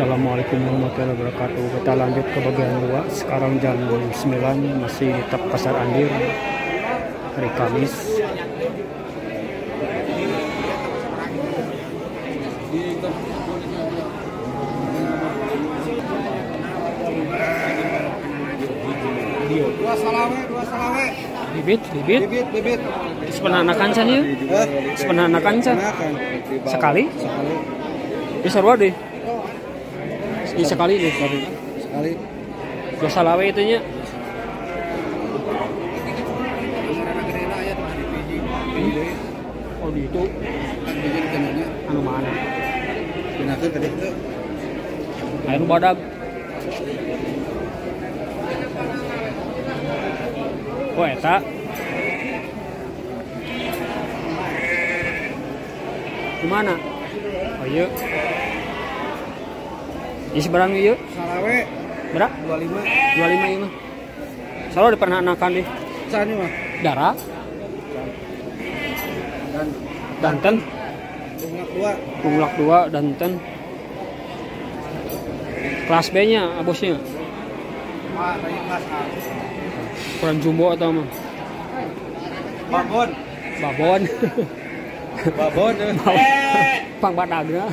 Assalamualaikum warahmatullahi wabarakatuh. Kita lanjut ke bagian 2 Sekarang jam 9 Masih di Tep Pasar Andir Hari Kamis. Dua salawe dua salawe Bibit, bibit. Bibit bibit. Sepenanakan ya eh? Sepenanakan Kenakan. Sekali? sekali. Bisa deh Ini sekali deh sekali. Dua salawe itu nya Oh di itu. Anu mana? Kenakan tadi itu Air badag Oh eta. Gimana? Oh iya Isi barang iya salawe Berak? dua lima 25 ini Selalu pernah anakan deh sana mah Darah dan Danten bunga dua Punglak 2 Danten Kelas B nya abosnya mak dari kelas A Ukuran jumbo atau mah babon Babon babon Pang badagna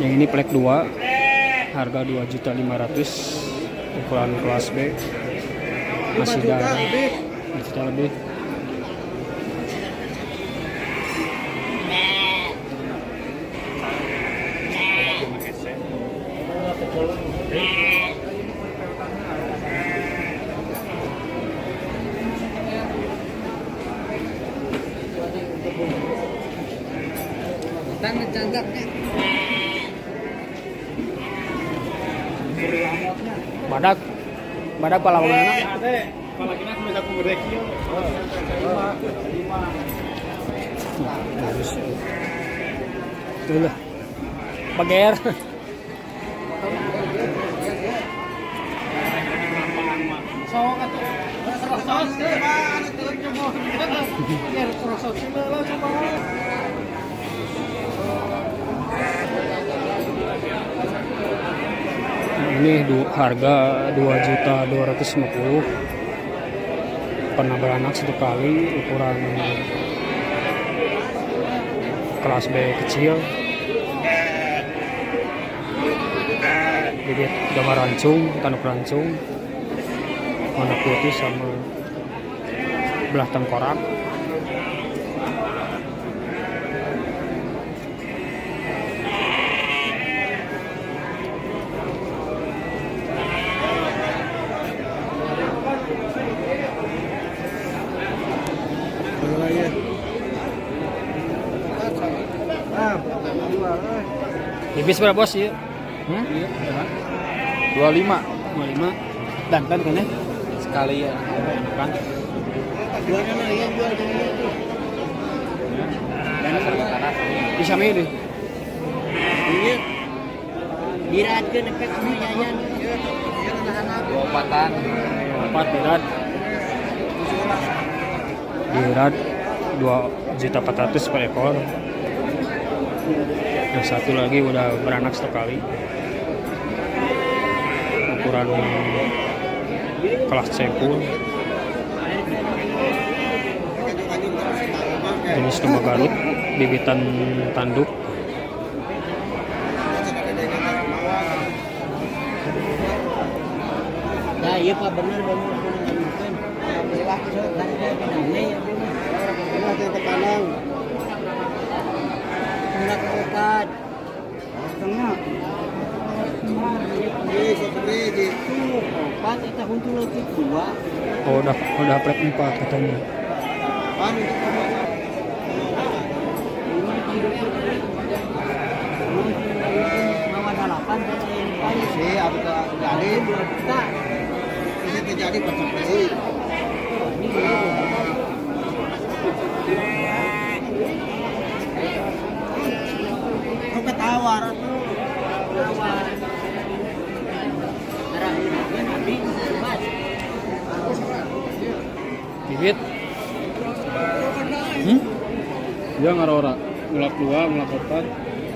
Yang ini plek 2 Harga 2 juta 500 Ukuran kelas B. Masih 5 juta lebih. Tangan canggapnya Badak. Badak palawangan ada palagina bisa aku gede kieu lima lima Bagus. Tuh lah Bager sok atuh serosot teh mana teu Ini du, harga 2 juta 250 Pernah beranak satu kali Ukuran Kelas B kecil. Bibit gambar rancung Tanduk rancung. Warna putih sama Belah tengkorak Bibis berapa bos ya? Hmm? Dua lima. 25 Dan kan kan ya? Sekali ya. Kan? Dua mana ya jual dulu. Bisa milih Ini diratkeun efek nyanyian. Lopatan. empat dirat dirat dua juta empat ratus per ekor yang satu lagi udah beranak satu kali ukuran kelas cempur jenis domba garut bibitan tanduk Nah, iya Pak benar benar benar dia ini ya Bu. Enggak obat. Tengah. Ini seperti Itu obat untuk dua. oh udah udah plek empat katanya delapan saya ini Pak. Si apa tak jadi? Dua juta. Ini terjadi percakapan. Dulu. Mas. bibit hmm? Dia ngarora ngulak dua, ngulak empat,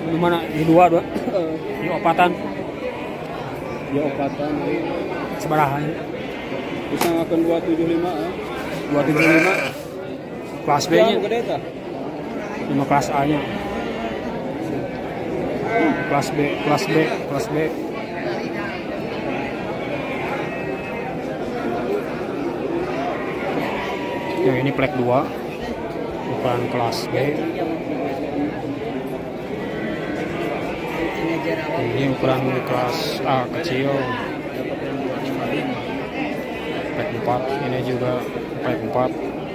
Di mana? Di dua dua. Di opatan. dia opatan. Sebaraha ya? Bisa ngakan dua tujuh lima ah. 275 kelas B nya. 5 kelas A nya kelas B kelas B kelas B. Ya ini plek 2 bukan kelas B. Ini ukuran kelas A kecil. Plek 4 ini juga plek 4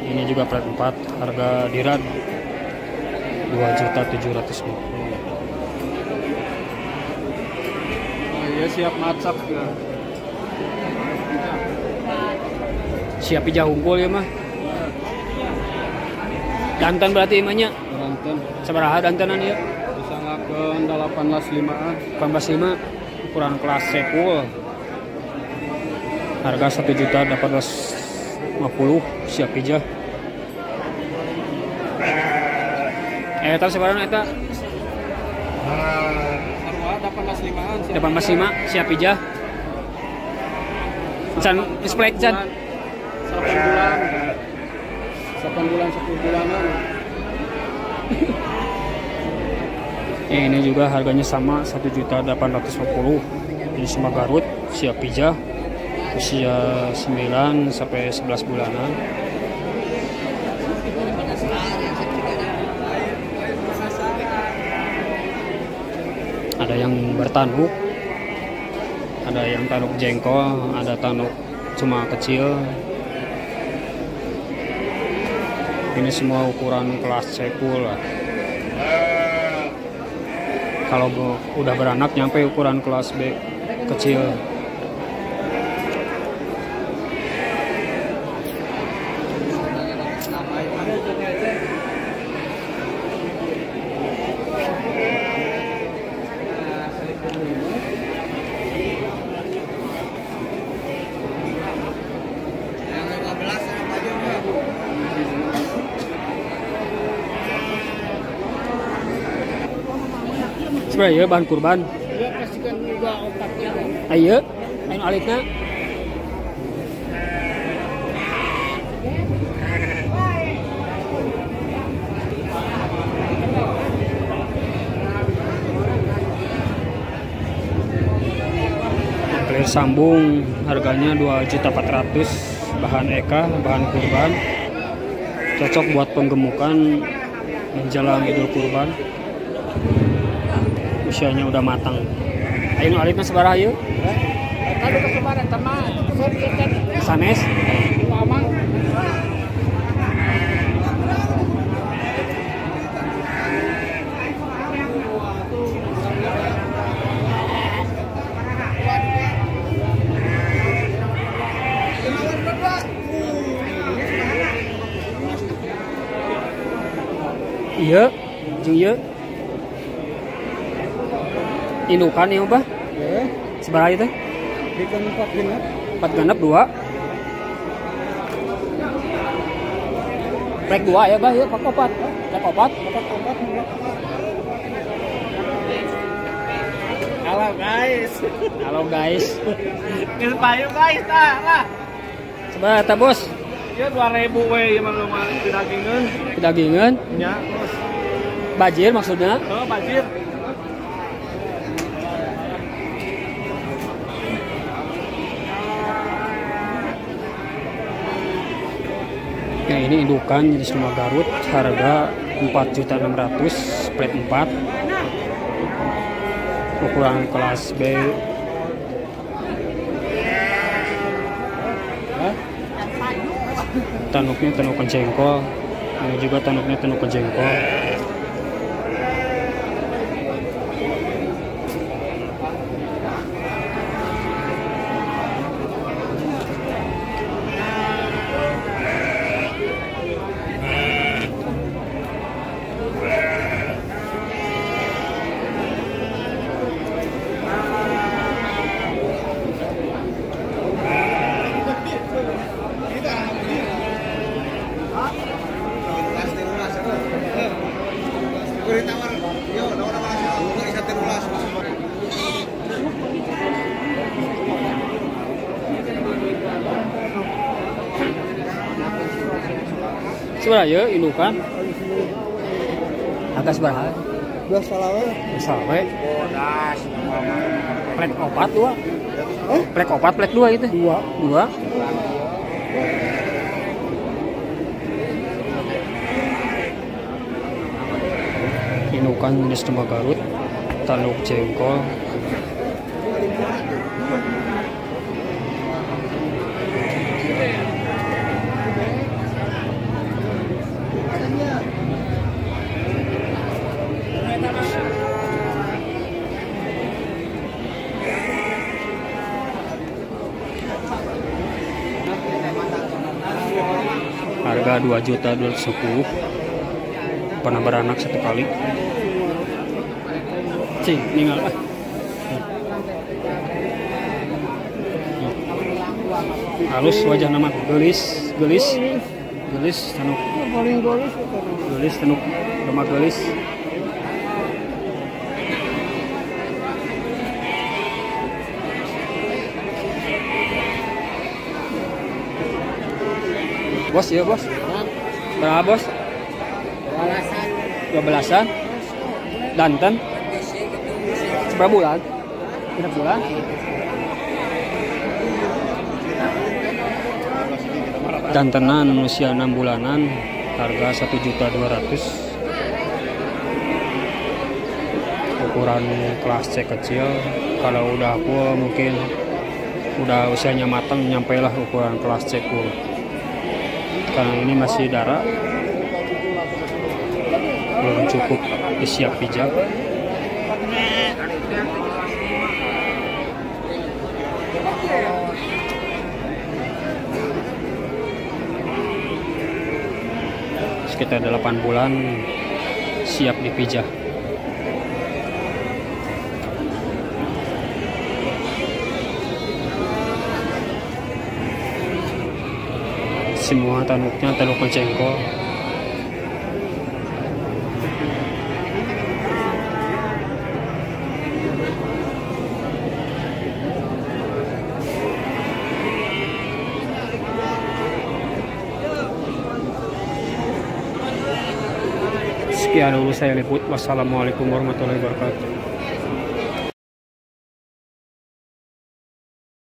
ini juga plek 4 harga diran 2 juta 750 Dia siap macak ya. Siap pijah unggul ya mah. Danten berarti ya, emangnya? Danten. Seberapa dantenan ya? Bisa ngakeun 18.5 18.5 ukuran kelas sekul. Harga 1 juta 850 siap pijah. Eh, tapi sekarang eta ah delapan belas limaan. siap. 845 siap hijau Can display can Delapan bulan. Delapan bulan sepuluh bulanan. Eh, ini juga harganya sama 1.850 ini semua Garut siap pijah usia 9 sampai 11 bulanan ada yang bertanuk ada yang tanuk jengkol ada tanuk cuma kecil. Ini semua ukuran kelas sekul lah. Kalau udah beranak nyampe ukuran kelas B kecil sebenarnya bahan kurban. Ayo ayo alitna clear sambung. Harganya 2.400 bahan eka bahan kurban. Cocok buat penggemukan menjelang idul kurban usianya udah matang. Ayo alitna sebarah yuk Kalau ke kemarin teman, sanes. Iya jeung iya indukan ya apa Ya, sebarah itu bikin empat genap. empat genep dua Plek dua ya bah ya pak opat plek opat Empat empat empat. Halo guys. halo guys Ngil payu guys, tah lah. sebarah ta bos Dia dua ribu we emang rumah dagingan. kedagingan Ya, terus. bajir maksudnya Oh, banjir. Ini indukan jadi semua Garut harga 4.600 plate 4 ukuran kelas B. Tanuknya tanukan jengkol ini juga tanuknya tanukan jengkol seberapa ya indukan agak seberapa Dua salah we. sampai plek opat dua. Eh? Plek opat plek dua itu Dua. dua. Indukan jenis domba Garut tanduk jengkol harga 2 juta 210 pernah beranak satu kali. Cing ninggal ah. Halus wajah nama. Gelis gelis gelis golis gelis tanuk lemak gelis. Bos ya bos berapa bos? Walasan. dua belasan. Danten? Berapa bulan? Berapa bulan. Dantenan usia 6 bulanan. Harga 1 juta 200 ukuran kelas C kecil. Kalau udah full mungkin udah usianya matang nyampe lah ukuran kelas C full karena ini masih darah. Belum cukup disiap pijak. Sekitar 8 bulan siap dipijah semua tanuknya tanuk mencengkol Sekian dulu saya liput. Wassalamualaikum warahmatullahi wabarakatuh.